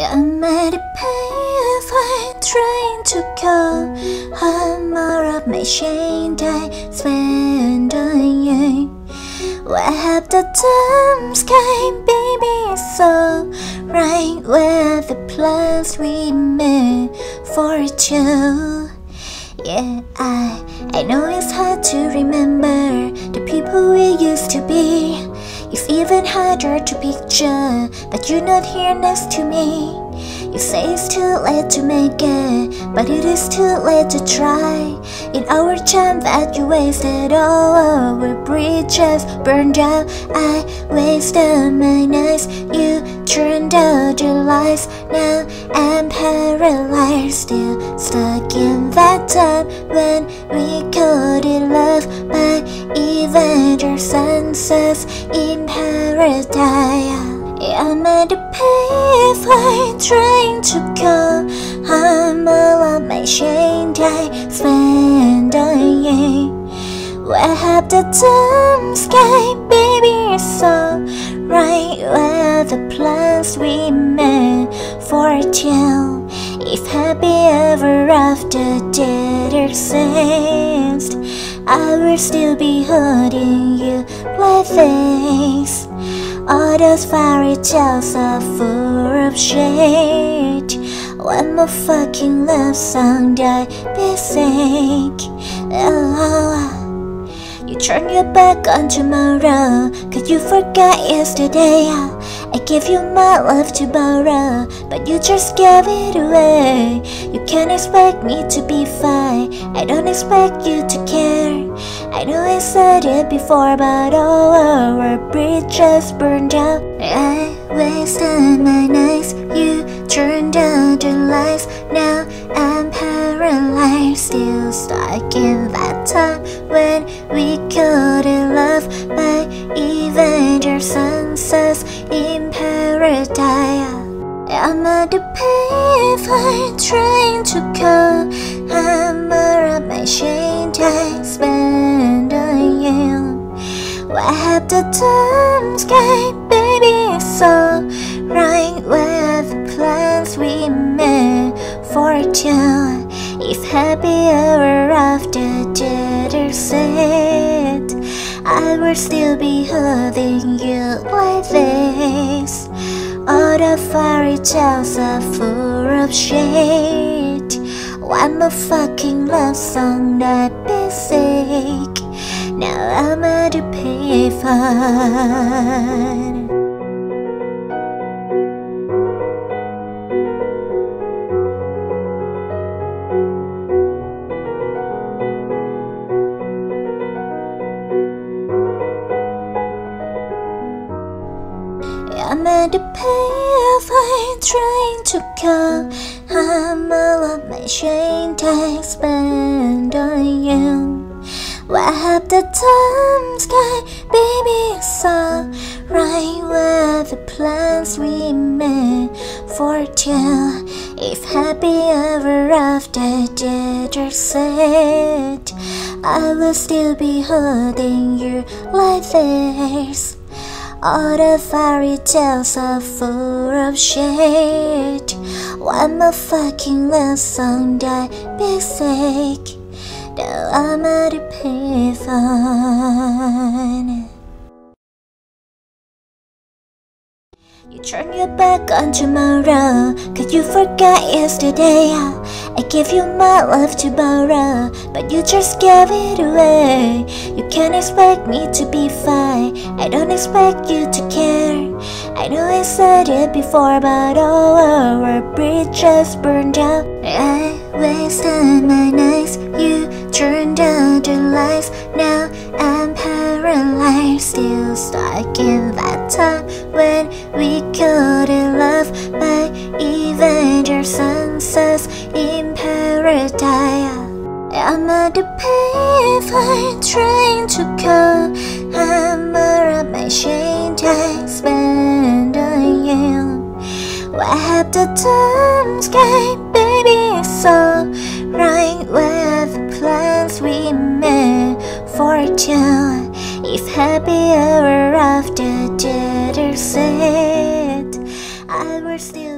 I'm at a path trying to call I'm more of my shame I spend on you Where have the time sky baby? So right where the plans we made for two Yeah, I, I know it's hard to remember the people we used to be it's even harder to picture that you're not here next to me. You say it's too late to make it, but it is too late to try. In our time that you wasted, all our bridges burned out. I wasted my nights, you turned out your lies. Now I'm paralyzed, still stuck in that time when we could love, but even your senses in paradise. I'm at the pathway trying to go. I'm all on my shame I spend you. Where have the time sky, baby, so right where the plans we made for two. If happy ever after did exist, I will still be holding you like this. All those fairy tales are full of shit. One more fucking love song that basic. Oh. You turn your back on tomorrow Cause you forgot yesterday I gave you my love to borrow But you just gave it away You can't expect me to be fine I don't expect you to care I know I said it before But all our bridges burned out I wasted my nights. You turned out the lights. Now I'm paralyzed Still stuck in that time When we couldn't love. Even your sunsets in paradise. I'm at the pavement trying to call I'm of my shame I spend Why have the time sky baby so right. Where the plans? We made for two If happy ever after did exist I will still be holding you like this. All the fairy tales are full of shit. One more fucking love song that basic Now I'm at a payphone I'm at the pavement trying to call I'm all of my shame I spend on you Why have the time sky baby so right where the plans we made for two If happy ever after did exist I will still be holding you like this? All the fairy tales are full of shit One more fucking love song that basic Now I'm at a payphone You turn your back on tomorrow Cause you forgot yesterday. I gave you my love to borrow But you just gave it away. You can't expect me to be fine. I don't expect you to care. I know I said it before But all our bridges burned out I wasted my nights turned out the lights Now I'm paralyzed Still stuck in that time When we couldn't love. By even your sunsets in paradise. I'm at the pavement trying to call I'm more of my shame I spend on you. Why have time made for two If happy ever after did exist I will still